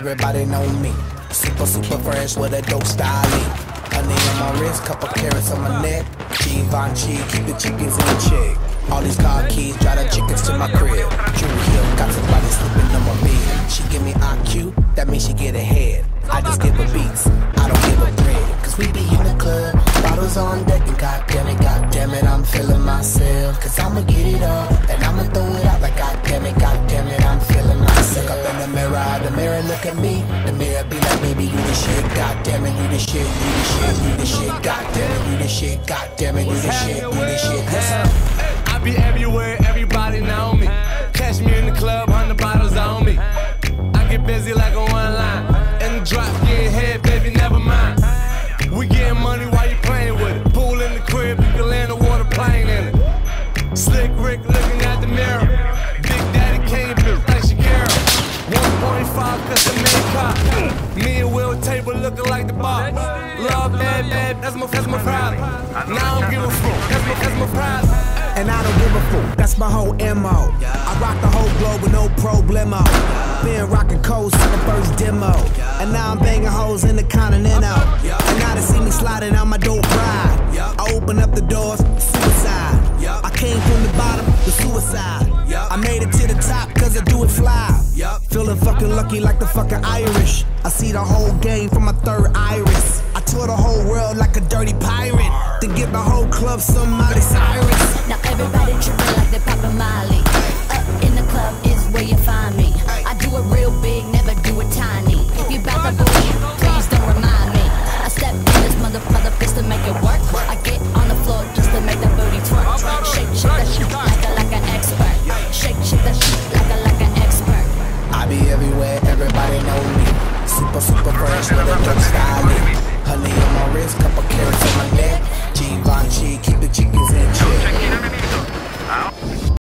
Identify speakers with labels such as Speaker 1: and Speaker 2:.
Speaker 1: everybody know me. Super, super fresh with a dope style. Honey on my wrist, couple carats on my neck. Givenchy, keep the chickens in check. All these car keys, drive the chickens to my crib. Jewelry Hill, got somebody sleeping on my bed. She give me IQ, that means she get ahead. I just give her beats, I don't give her bread. Cause we be in the club, bottles on deck, and goddamn it, goddamn it, I'm feeling myself. Cause I'ma get it up, the mirror look at me. The mirror be like, baby, you the shit, goddamn it, you the shit, you the shit, you the shit, goddamn it, you the shit, goddamn it, you the shit, you the shit. Listen.
Speaker 2: I be everywhere, everybody know me. Catch me in the club, hundred bottles on me. I get busy like a one line. In the drop, get head, baby, never mind. We getting money while you playing with it. Pool in the crib, you can land a water plane in it. Slick Rick And table looking like the bar. Love bad, that's my, that's my problem. Now I don't give a fuck, that's my, that's my.
Speaker 3: And I don't give a fuck, that's my whole MO. I rock the whole globe with no problemo. Been rocking codes since the first demo. And now I'm banging hoes in the continental. And now they see me sliding out my dope ride. I open up the doors, suicide. I came from the bottom, the suicide. I made it to the top cause I do it fly. Feeling fucking lucky like the fucking Irish. I see the whole game from my third iris. I tour the whole world like a dirty pirate. To give the whole club some Miley Cyrus.
Speaker 4: Now everybody tripping like they poppin' Miley.